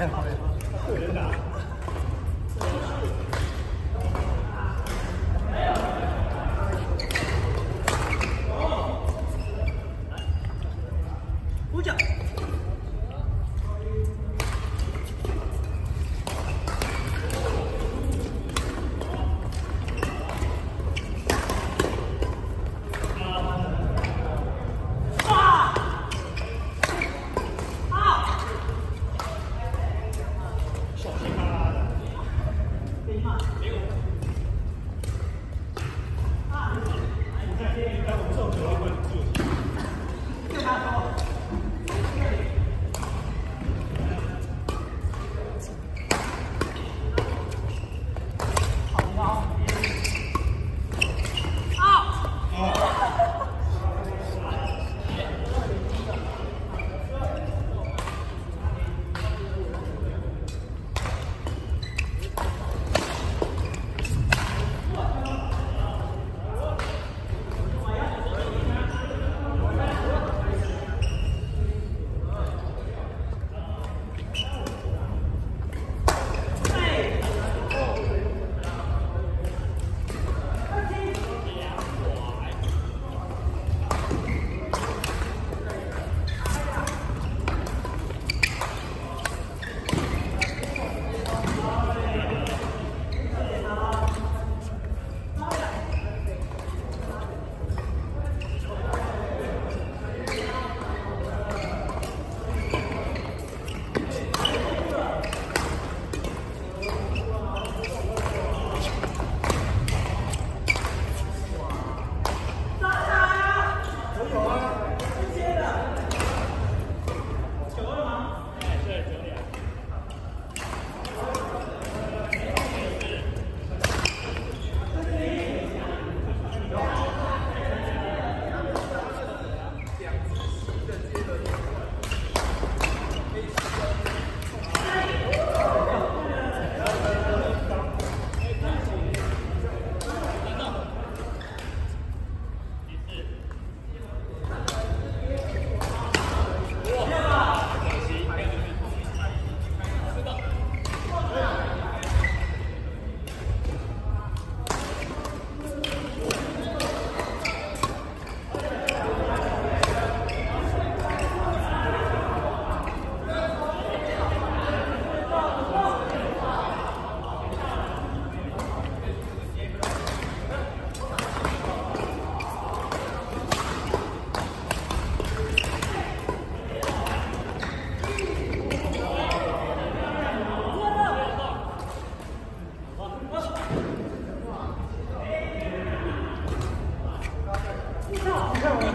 诶